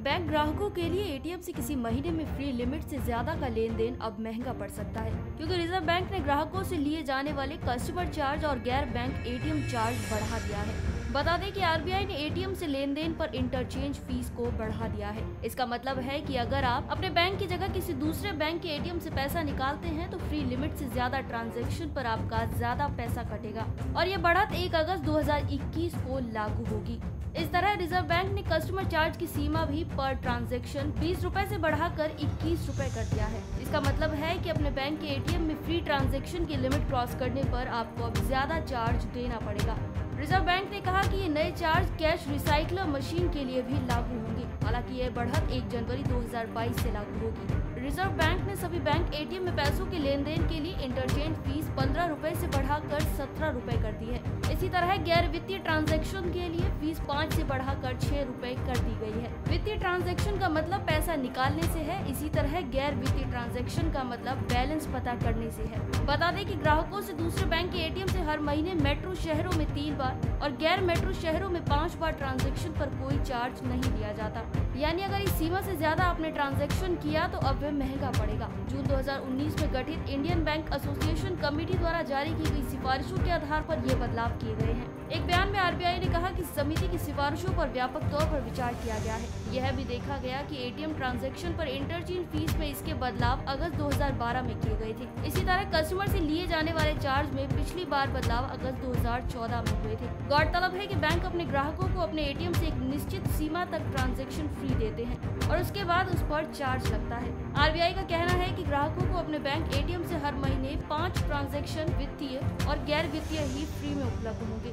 Bank ग्राहकों के लिए एटीएम से किसी महीने में फ्री लिमिट से ज़्यादा का लेन देन अब महँगा पड़ सकता है। क्योंकि रिज़र्व बैंक ने ग्राहकों से लिए जाने वाले कस्टमर चार्ज और गैर बैंक एटीएम चार्ज बढ़ा दिया है। बता दें कि आरबीआई ने एटीएम से लेन देन पर इंटरचेंज फ़ीस को बढ़ा दिया है। इसका मतलब है कि अगर आप अपने बैंक की जगह किसी दूसरे बैंक के एटीएम से पैसा निकालते हैं तो फ्री लिमिट से ज़्यादा ट्रांजैक्शन पर आपका ज़्यादा पैसा कटेगा। और ये बढ़त 1 अगस्त 2021 को लागू होगी। इस तरह रिज़र्व बैंक ने कस्टमर चार्ज की सीमा भी पर ट्रांजैक्शन बीस रूपए ऐसी बढ़ाकर इक्कीस रूपए कर दिया है। इसका मतलब है कि अपने बैंक के एटीएम में फ्री ट्रांजैक्शन की लिमिट क्रॉस करने पर आपको अब ज़्यादा चार्ज देना पड़ेगा। रिज़र्व बैंक ने कहा कि ये नए चार्ज कैश रिसाइकलर मशीन के लिए भी लागू होंगे। हालाँकि ये बढ़त 1 जनवरी 2022 से लागू होगी। रिज़र्व बैंक ने सभी बैंक एटीएम में पैसों के लेन देन के लिए इंटरचेंज फ़ीस पंद्रह रूपए ऐसी बढ़ाकर सत्रह रूपए कर दी है। इसी तरह गैर वित्तीय ट्रांजैक्शन के लिए फ़ीस पाँच ऐसी बढ़ाकर छह रूपए कर दी गई है। वित्तीय ट्रांजैक्शन का मतलब पैसा निकालने से है, इसी तरह गैर वित्तीय ट्रांजैक्शन का मतलब बैलेंस पता करने से है। बता दें कि ग्राहकों से दूसरे बैंक के एटीएम से हर महीने मेट्रो शहरों में तीन बार और गैर मेट्रो शहरों में पाँच बार ट्रांजेक्शन पर कोई चार्ज नहीं दिया जाता। यानी अगर इस सीमा से ज़्यादा आपने ट्रांजैक्शन किया तो अब वह महँगा पड़ेगा। जून 2019 में गठित इंडियन बैंक एसोसिएशन कमेटी द्वारा जारी की गई सिफारिशों के आधार पर ये बदलाव किए गए हैं। एक बयान में आरबीआई ने कहा कि समिति की सिफारिशों पर व्यापक तौर पर विचार किया गया है। यह भी देखा गया कि एटीएम ट्रांजैक्शन पर इंटरचेंज फ़ीस में इसके बदलाव अगस्त 2012 में किए गए थे। इसी तरह कस्टमर से लिए जाने वाले चार्ज में पिछली बार बदलाव अगस्त 2014 में हुए थे। गौरतलब है कि बैंक अपने ग्राहकों को अपने एटीएम से एक निश्चित सीमा तक ट्रांजेक्शन फ्री देते हैं और उसके बाद उस पर चार्ज लगता है। आरबीआई का कहना है की ग्राहकों अपने बैंक एटीएम से हर महीने पाँच ट्रांजैक्शन वित्तीय और गैर वित्तीय ही फ्री में उपलब्ध होंगे।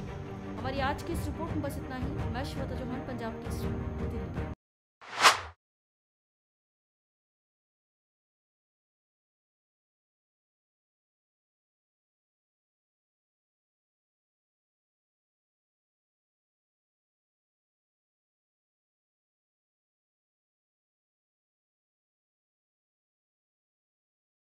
हमारी आज की इस रिपोर्ट में बस इतना ही। मैं श्वेता चौहान, पंजाब की